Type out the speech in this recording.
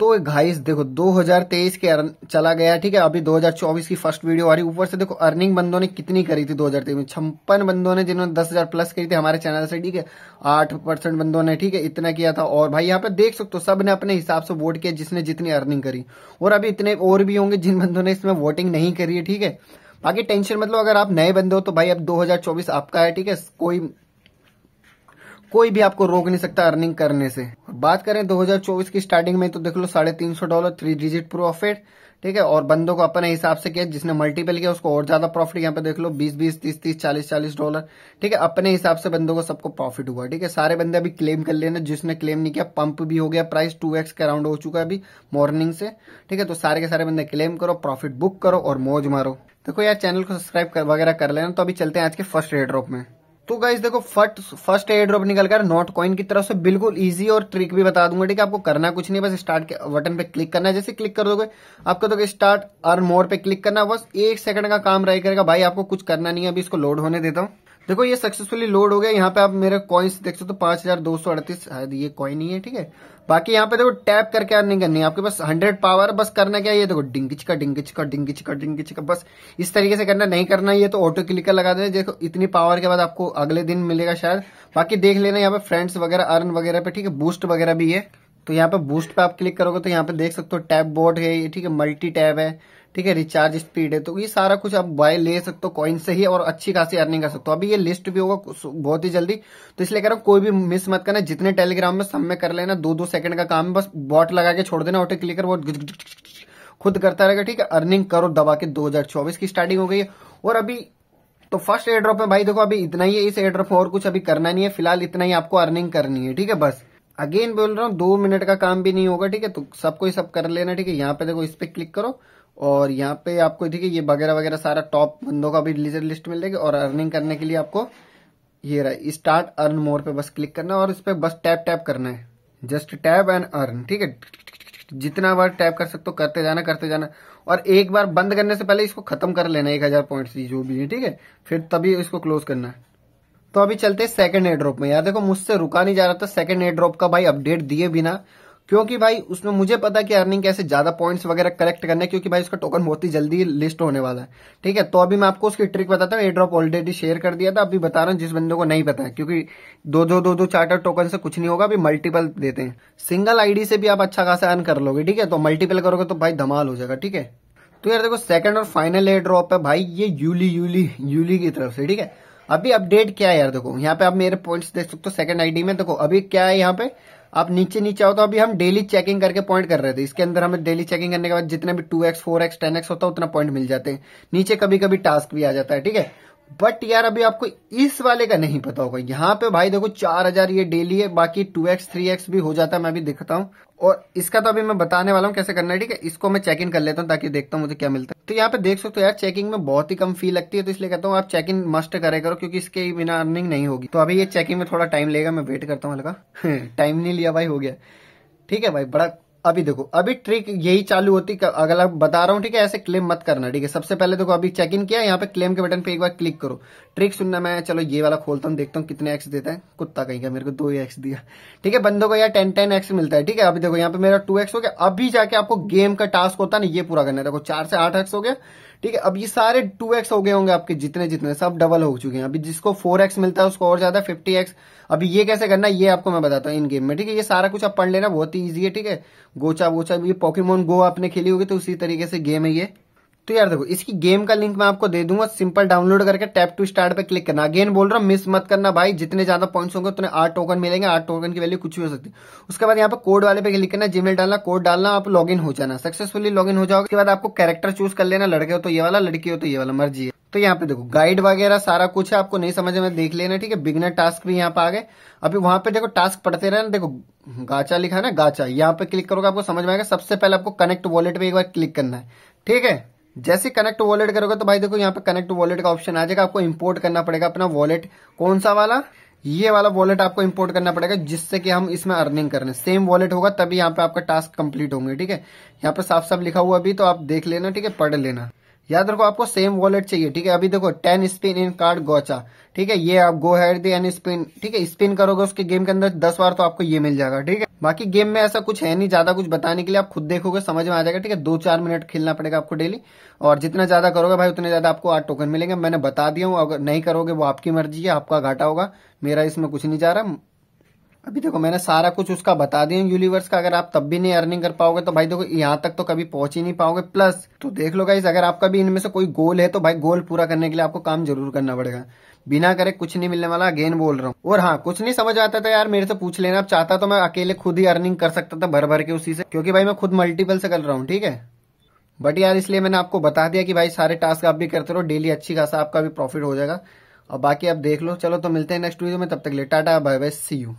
तो घाइस देखो 2023 के चला गया ठीक है? अभी 2024 की फ़र्स्ट वीडियो आ रही ऊपर से देखो अर्निंग बंदों ने कितनी करी थी 2023 में? छप्पन बंदों ने जिन्होंने 10,000 प्लस करी थी हमारे चैनल से ठीक है? आठ परसेंट बंदों ने ठीक है? इतना किया था। और भाई यहाँ पे देख सकते हो सबने अपने हिसाब से वोट किया जिसने जितनी अर्निंग करी। और अभी इतने और भी होंगे जिन बंदों ने इसमें वोटिंग नहीं करी है ठीक है? बाकी टेंशन मतलब अगर आप नए बंदे हो तो भाई अब 2024 आपका है ठीक है? कोई कोई भी आपको रोक नहीं सकता अर्निंग करने से। बात करें 2024 की स्टार्टिंग में तो देख लो साढ़े तीन सौ डॉलर थ्री डिजिट प्रॉफिट ठीक है? और बंदों को अपने हिसाब से किया, जिसने मल्टीपल किया, उसको और ज़्यादा प्रॉफिट यहाँ पे देख लो 20 20 30 30 40 40 डॉलर ठीक है? अपने हिसाब से बंदों को सबको प्रॉफिट हुआ, ठीक है? सारे बंदे अभी क्लेम कर लेना, जिसने क्लेम नहीं किया पंप भी हो गया प्राइस टू एक्स के अराउंड हो चुका है अभी मॉर्निंग से, ठीक है? तो सारे के सारे बंदे क्लेम करो प्रॉफिट बुक करो और मौज मारो। देखो यार चैनल को सब्सक्राइब वगैरह कर लेना तो अभी चलते हैं आज के फ़र्स्ट एयर ड्रॉप में। तो गाइज़ देखो फ़र्स्ट फ़र्स्ट एयर ड्रॉप निकल कर नॉट कॉइन की तरफ़ से बिल्कुल इजी और ट्रिक भी बता दूँगा, ठीक है? आपको करना कुछ नहीं, बस स्टार्ट के बटन पे क्लिक करना है। जैसे क्लिक कर दोगे, आपको तो स्टार्ट अर्न मोर पे क्लिक करना बस एक सेकंड का काम रह करेगा भाई, आपको कुछ करना नहीं है, अभी इसको लोड होने देता हूँ। देखो, ये सक्सेसफुली लोड हो गया। यहाँ पे आप मेरे कॉइन्स देख सकते हो, पाँच हज़ार दो सौ अड़तीस ये कॉइन ही है, ठीक है? बाकी यहाँ पे देखो टैप करके अर्निंग करनी है। आपके पास हंड्रेड पावर बस करना क्या ये देखो डिंगिच का डिंगिच का डिंगिच का डिंगिच का बस इस तरीके से करना, नहीं करना, ये तो ऑटो क्लिकर लगा देना देखो, इतनी पावर के बाद आपको अगले दिन मिलेगा शायद। बाकी देख लेना, यहाँ पे फ्रेंड्स वगैरह अर्न वगैरह पे, ठीक है? बूस्ट वगैरह भी है। तो यहाँ पे बूस्ट पे आप क्लिक करोगे तो यहाँ पे देख सकते हो टैब बोर्ड है ठीक है मल्टी टैब है, ठीक है रिचार्ज स्पीड है तो ये सारा कुछ आप बाय ले सकते हो कॉइन से ही और अच्छी खासी अर्निंग कर सकते हो। अभी ये लिस्ट भी होगा बहुत ही जल्दी। तो इसलिए कह रहा हूँ, कोई भी मिस मत करना, जितने टेलीग्राम में सब में कर लेना दो दो सेकंड का काम, बस बॉट लगा के छोड़ देना ऑटो क्लिकर वो खुद करता रहेगा, ठीक है अर्निंग करो दबा के दो हज़ार चौबीस की स्टार्टिंग हो गई है। और अभी तो फ़र्स्ट एयर ड्रॉप में, भाई देखो अभी इतना ही है, इस एयर ड्रॉप और कुछ अभी करना नहीं है, फ़िलहाल इतना ही आपको अर्निंग करनी है, ठीक है, बस। अगेन बोल रहा हूँ, दो मिनट का काम भी नहीं होगा, ठीक है? तो सबको ही सब कर लेना, ठीक है? यहाँ पे देखो, इस पे क्लिक करो और यहाँ पे आपको, ठीक है, ये वगैरह वगैरह सारा टॉप बंदों का भी लीजर लिस्ट मिल जाएगी और अर्निंग करने के लिए आपको ये रहा स्टार्ट अर्न मोर पे बस क्लिक करना और इस पे बस टैप टैप करना है। जस्ट टैप एंड अर्न, ठीक है? जितना बार टैप कर सकते हो, करते जाना करते जाना। और एक बार बंद करने से पहले इसको खत्म कर लेना, एक हज़ार पॉइंट जो भी है, ठीक है? फिर तभी इसको क्लोज करना है। तो अभी चलते हैं सेकंड एयर ड्रॉप में। यार देखो, मुझसे रुका नहीं जा रहा था सेकंड एयर ड्रॉप का भाई अपडेट दिए बिना। क्योंकि भाई उसमें मुझे पता कि अर्निंग कैसे ज़्यादा पॉइंट्स वगैरह कलेक्ट करने क्योंकि भाई उसका टोकन बहुत ही जल्दी लिस्ट होने वाला है। ठीक है तो अभी मैं आपको उसकी ट्रिक बताता हूँ। ड्रॉप ऑलरेडी शेयर कर दिया था। अभी बता रहा हूँ, जिस बंदे को नहीं पता है, क्योंकि दो दो दो दो चार्टर टोकन से कुछ नहीं होगा, अभी मल्टीपल देते हैं। सिंगल आईडी से भी आप अच्छा खासा अर्न कर लोगे, ठीक है? तो मल्टीपल करोगे तो भाई धमाल हो जाएगा, ठीक है? तो यार देखो सेकंड और फाइनल एयर ड्रॉप है भाई, ये यूली यूली यूली की तरफ़ से, ठीक है? अभी अपडेट क्या है यार, देखो, यहाँ पे आप मेरे पॉइंट्स देख सकते हो सेकंड आईडी में, देखो, अभी क्या है यहाँ पे, आप नीचे नीचे आओ तो अभी हम डेली चेकिंग करके पॉइंट कर रहे थे, इसके अंदर हमें डेली चेकिंग करने के बाद जितने भी two x four x ten x होता है, उतना पॉइंट मिल जाते हैं, नीचे कभी कभी टास्क भी आ जाता है, ठीक है? बट यार अभी आपको इस वाले का नहीं पता होगा। यहाँ पे भाई देखो चार हज़ार ये डेली है, बाकी टू एक्स थ्री एक्स भी हो जाता है, मैं भी दिखता हूँ। और इसका तो अभी मैं बताने वाला हूँ कैसे करना है, ठीक है? इसको मैं चेक इन कर लेता हूँ ताकि देखता हूँ मुझे क्या मिलता है। तो यहाँ पे देख सकते हो यार चेकिंग में बहुत ही कम फ़ी लगती है तो इसलिए कहता हूँ आप चेक इन मस्ट करे करो, क्योंकि इसके बिना अर्निंग नहीं होगी। तो अभी ये चेकिंग में थोड़ा टाइम लेगा, मैं वेट करता हूँ हल्का। टाइम नहीं लिया भाई, हो गया। ठीक है भाई, बड़ा अभी देखो, अभी ट्रिक यही चालू होती अगर बता रहा हूँ, ठीक है, ऐसे क्लेम मत करना, ठीक है। सबसे पहले देखो, अभी चेक इन किया, यहाँ पे क्लेम के बटन पे एक बार क्लिक करो। ट्रिक सुनना मैं, चलो ये वाला खोलता हूँ, देखता हूँ कितने एक्स देता है। कुत्ता कहीं का, मेरे को दो एक्स दिया। ठीक है, बंदों को यार टेन टेन एक्स मिलता है, ठीक है। अभी देखो, यहाँ पे मेरा टू एक्स हो गया। अभी जाके आपको गेम का टास्क होता है ना, ये पूरा करना है। देखो, चार से आठ एक्स हो गया, ठीक है। अब ये सारे टू एक्स हो गए होंगे आपके, जितने जितने, सब डबल हो चुके हैं। अभी जिसको फोर एक्स मिलता है, उसको और ज़्यादा फिफ्टी एक्स अभी ये कैसे करना है, ये आपको मैं बताता हूँ इन गेम में, ठीक है। ये सारा कुछ आप पढ़ लेना, बहुत ही ईजी है, ठीक है। गोचा वोचा ये पॉकीमोन गो आपने खेली होगी तो उसी तरीके से गेम है ये। तो यार देखो, इसकी गेम का लिंक मैं आपको दे दूँगा सिंपल डाउनलोड करके टैप टू स्टार्ट पे क्लिक करना। अगेन बोल रहा हूँ मिस मत करना भाई, जितने ज़्यादा पॉइंट्स होंगे उतने आठ टोकन मिलेंगे, आठ टोकन की वैल्यू कुछ भी हो सकती है। उसके बाद यहाँ पे कोड वाले पे क्लिक करना जीमेल डालना कोड डालना, आप लॉग हो जाना। सक्सेसफुली लॉग हो जाओगे, उसके बाद आपको कैरेक्टर चूज़ कर लेना, लड़के हो तो ये वाला, लड़की हो तो ये वाला, मर्ज़ी है। तो यहाँ पे देखो गाइड वगैरह सारा कुछ है, आपको नहीं समझ में देख लेना, ठीक है? बिगनर टास्क भी यहाँ पे आ गए। अभी वहाँ पे देखो टास्क पढ़ते रहना, देखो, गाचा लिखा है ना, गाचा। यहाँ पे क्लिक करोगे, आपको समझ में आएगा। सबसे पहले आपको कनेक्ट वॉलेट पे एक बार क्लिक करना है, ठीक है? जैसे कनेक्ट वॉलेट करोगे तो भाई देखो यहाँ पे कनेक्ट वॉलेट का ऑप्शन आ जाएगा, आपको इम्पोर्ट करना पड़ेगा अपना वॉलेट कौन सा वाला? ये वाला वॉलेट आपको इम्पोर्ट करना पड़ेगा, जिससे कि हम इसमें अर्निंग कर रहे हैं। सेम वॉलेट होगा, तभी यहाँ पे आपका टास्क कंप्लीट होंगे, ठीक है? यहाँ पे साफ़ साफ़ लिखा हुआ अभी तो आप देख लेना, ठीक है? पढ़ लेना। याद रखो, आपको सेम वॉलेट चाहिए, ठीक है? अभी देखो ten spin in card gotcha. ठीक है, ये आप गो हेड दी एन स्पिन ठीक है स्पिन करोगे उसके गेम के अंदर, दस बार तो आपको ये मिल जाएगा, ठीक है? बाकी गेम में ऐसा कुछ है नहीं, ज़्यादा कुछ बताने के लिए आप खुद देखोगे, समझ में आ जाएगा, ठीक है? दो चार मिनट खेलना पड़ेगा आपको डेली और जितना ज़्यादा करोगे भाई, उतने ज़्यादा आपको आठ टोकन मिलेंगे। मैंने बता दिया हूँ, अगर नहीं करोगे वो आपकी मर्ज़ी है, आपका घाटा होगा। मेरा इसमें कुछ नहीं जा रहा। अभी देखो, मैंने सारा कुछ उसका बता दिया यूनिवर्स का। अगर आप तब भी नहीं अर्निंग कर पाओगे तो भाई देखो, यहाँ तक तो कभी पहुँच ही नहीं पाओगे। प्लस तो देख लो गाइस अगर आपका भी इनमें से कोई गोल है तो भाई गोल पूरा करने के लिए आपको काम ज़रूर करना पड़ेगा। बिना करे कुछ नहीं मिलने वाला अगेन बोल रहा हूँ। और हाँ कुछ नहीं समझ आता था यार, मेरे से पूछ लेना। आप चाहता तो मैं अकेले खुद ही अर्निंग कर सकता था भर भर के उसी से। क्योंकि भाई मैं खुद मल्टीपल से कर रहा हूँ, ठीक है? बट यार, इसलिए मैंने आपको बता दिया कि भाई सारे टास्क आप भी करते रहो डेली अच्छी खासा आपका भी प्रॉफिट हो जाएगा। और बाकी आप देख लो, चलो तो मिलते हैं नेक्स्ट वीडियो में, तब तक ले Tata bye bye see you